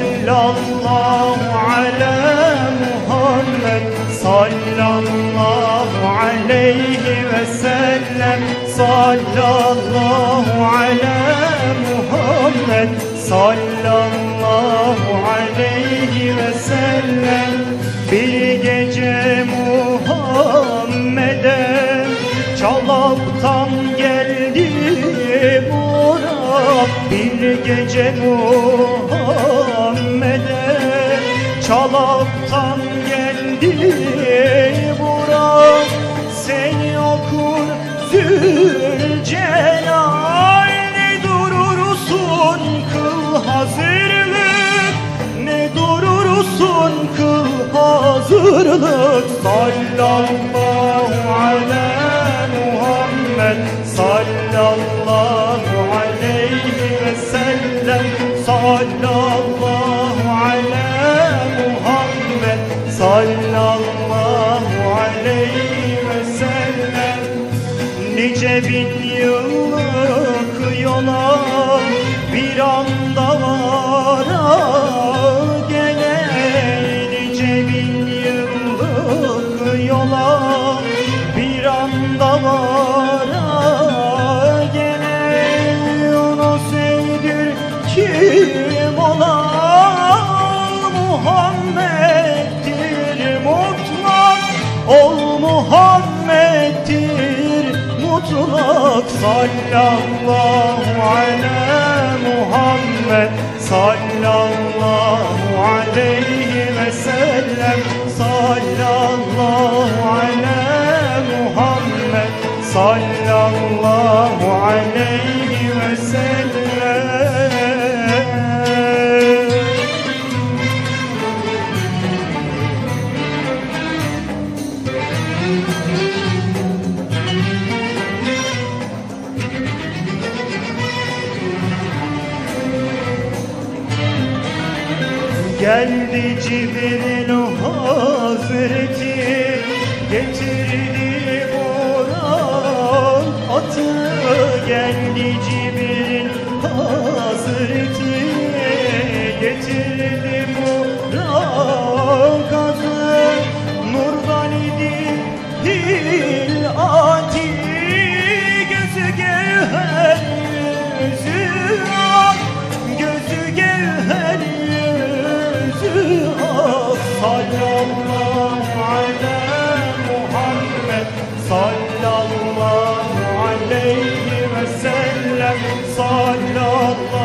Sallallahu ala Muhammed. Sallallahu aleyhi ve sellem. Sallallahu ala Muhammed. Sallallahu aleyhi ve sellem. Bir gece Muhammed'e Çalaptan geldi Murat Bir gece Muhammed'e Çalaptan geldi Murat. Seni okur Zülcelal Ne durursun kıl hazırlık. Ne durursun kıl hazırlık. Sallallahu ala Muhammed. Sallallahu aleyhi ve sellem. Sallallahu Nice bin yıllık yola bir anda vara gele Nice bin yıllık bir anda vara gele Onu sevdir kim ola Muhammed'dir mutlak Muhammed'dir mutlak Sallallahu ala Muhammed Sallallahu aleyhi ve sellem Sallallahu ala Muhammed Sallallahu aleyhi ve sellem Geldi Cibril Hazreti Getirdi Burak atı. Geldi Cibril Hazreti Getirdi Burak atı Nurdan idi hilati Gözü gevher Sallallahu aleyhi ve sellem Sallallahu